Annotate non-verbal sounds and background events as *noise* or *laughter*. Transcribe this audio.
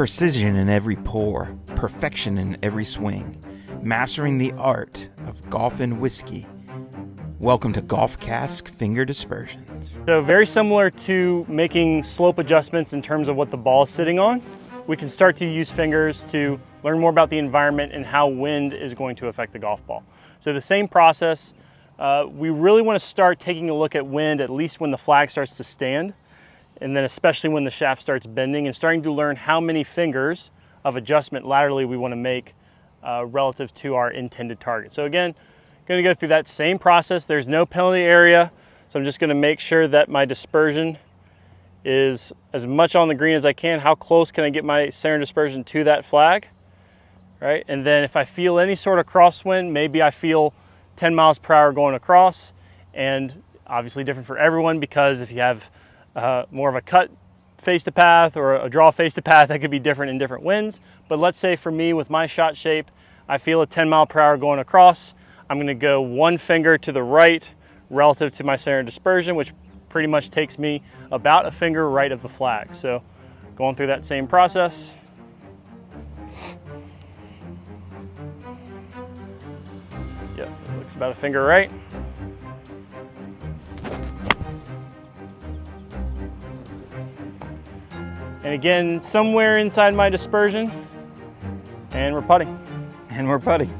Precision in every pour, perfection in every swing, mastering the art of golf and whiskey. Welcome to Golf Cask Finger Dispersions. So very similar to making slope adjustments in terms of what the ball is sitting on, we can start to use fingers to learn more about the environment and how wind is going to affect the golf ball. So the same process, uh, we really want to start taking a look at wind at least when the flag starts to stand and then especially when the shaft starts bending and starting to learn how many fingers of adjustment laterally we want to make uh, relative to our intended target. So again, going to go through that same process. There's no penalty area, so I'm just going to make sure that my dispersion is as much on the green as I can. How close can I get my center dispersion to that flag? Right, and then if I feel any sort of crosswind, maybe I feel 10 miles per hour going across, and obviously different for everyone because if you have uh, more of a cut face to path or a draw face to path *laughs* that could be different in different winds. But let's say for me with my shot shape, I feel a 10 mile per hour going across. I'm gonna go one finger to the right relative to my center dispersion, which pretty much takes me about a finger right of the flag. So going through that same process. Yep, looks about a finger right. And again, somewhere inside my dispersion, and we're putting. And we're putting.